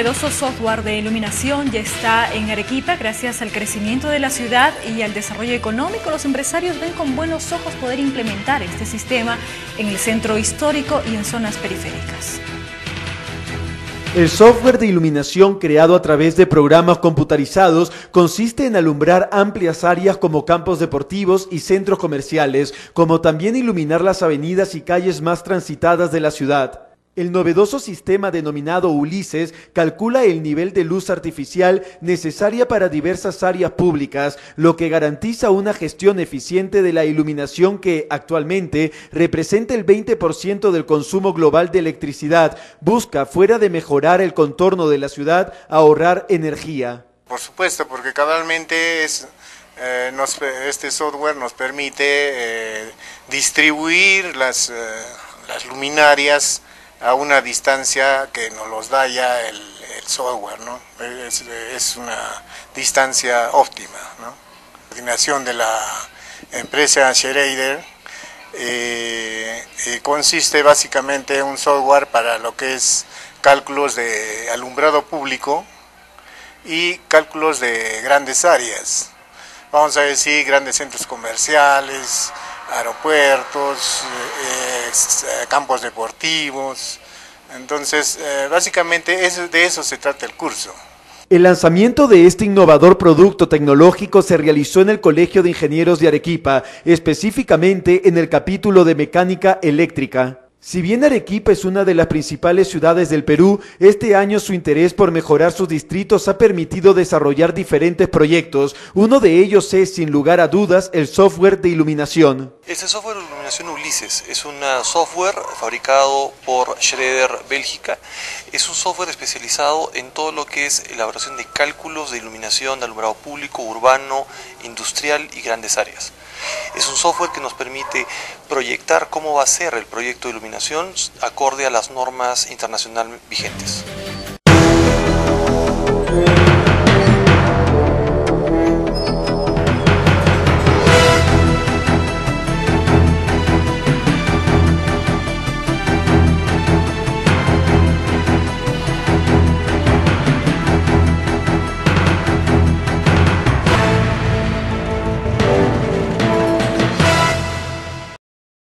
novedoso software de iluminación ya está en Arequipa gracias al crecimiento de la ciudad y al desarrollo económico. Los empresarios ven con buenos ojos poder implementar este sistema en el centro histórico y en zonas periféricas. El software de iluminación creado a través de programas computarizados consiste en alumbrar amplias áreas como campos deportivos y centros comerciales, como también iluminar las avenidas y calles más transitadas de la ciudad. El novedoso sistema denominado Ulises calcula el nivel de luz artificial necesaria para diversas áreas públicas, lo que garantiza una gestión eficiente de la iluminación que actualmente representa el 20% del consumo global de electricidad. Busca, fuera de mejorar el contorno de la ciudad, ahorrar energía. Por supuesto, porque cabalmente es, eh, este software nos permite eh, distribuir las, eh, las luminarias a una distancia que nos los da ya el, software, ¿no? Es, una distancia óptima, ¿no? La coordinación de la empresa Schrader eh, eh, consiste básicamente en un software para lo que es cálculos de alumbrado público y cálculos de grandes áreas. Vamos a decir grandes centros comerciales, aeropuertos, eh, campos deportivos. Entonces, eh, básicamente de eso se trata el curso. El lanzamiento de este innovador producto tecnológico se realizó en el Colegio de Ingenieros de Arequipa, específicamente en el capítulo de mecánica eléctrica. Si bien Arequipa es una de las principales ciudades del Perú, este año su interés por mejorar sus distritos ha permitido desarrollar diferentes proyectos. Uno de ellos es, sin lugar a dudas, el software de iluminación. Este software de iluminación Ulises es un software fabricado por Schroeder Bélgica. Es un software especializado en todo lo que es elaboración de cálculos de iluminación de alumbrado público, urbano, industrial y grandes áreas. Es un software que nos permite proyectar cómo va a ser el proyecto de iluminación acorde a las normas internacionales vigentes.